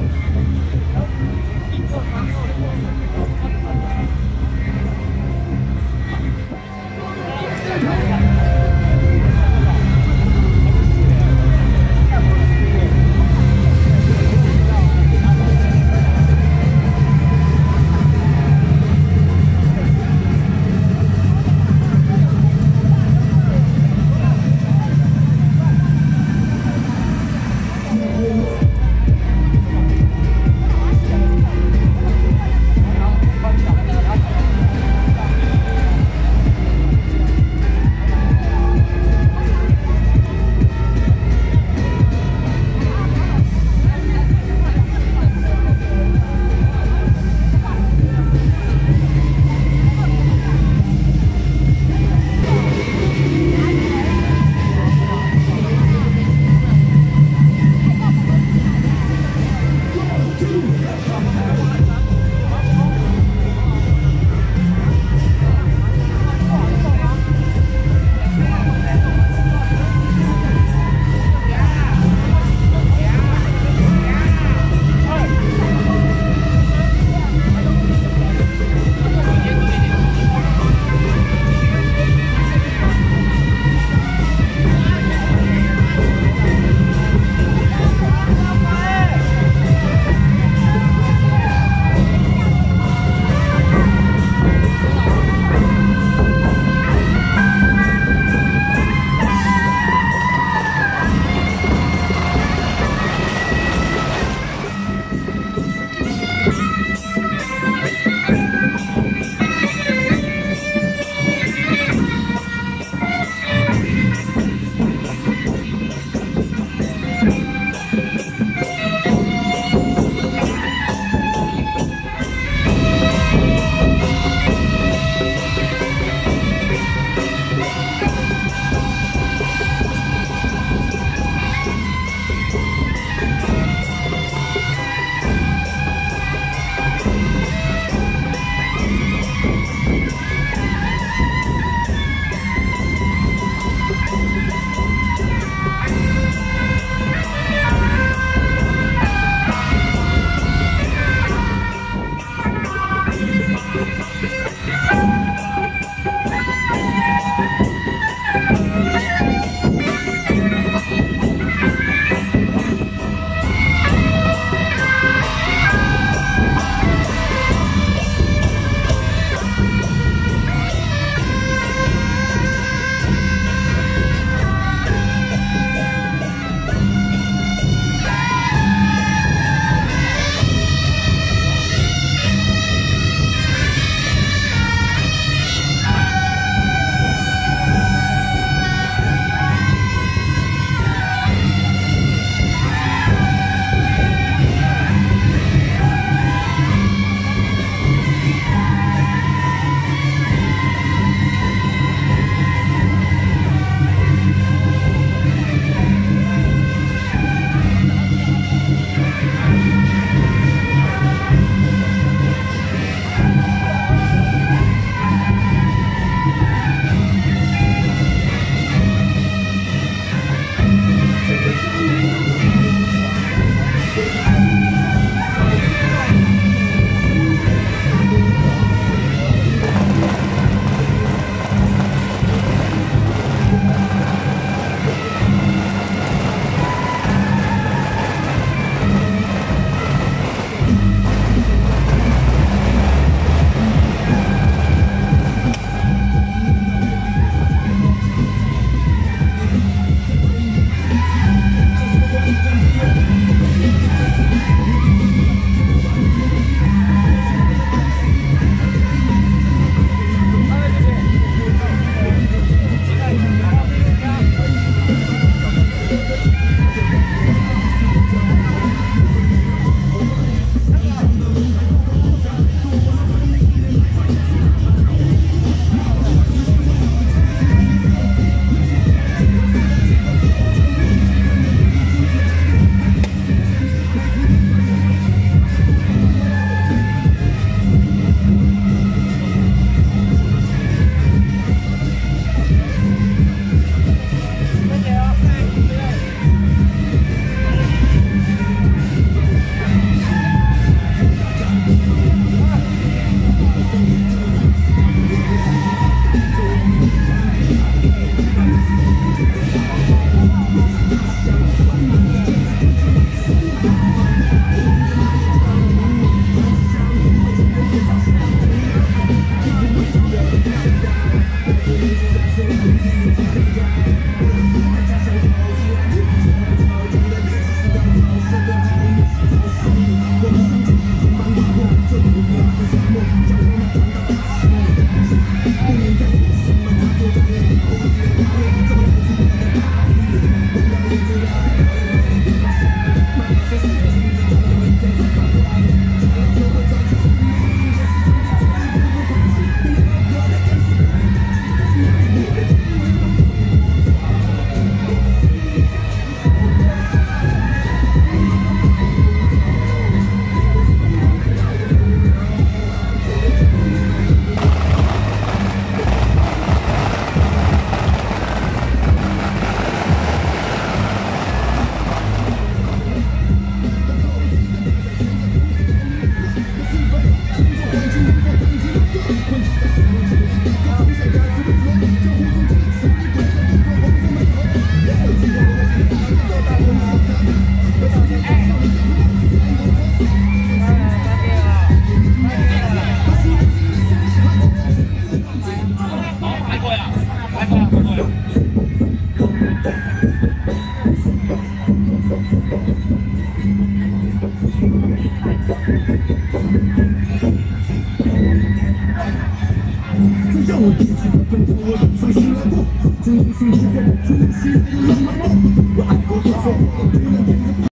Bye. 让我一直奔赴我人生失落，这一生是我最心爱的梦。我爱过，我错过，对了，对了。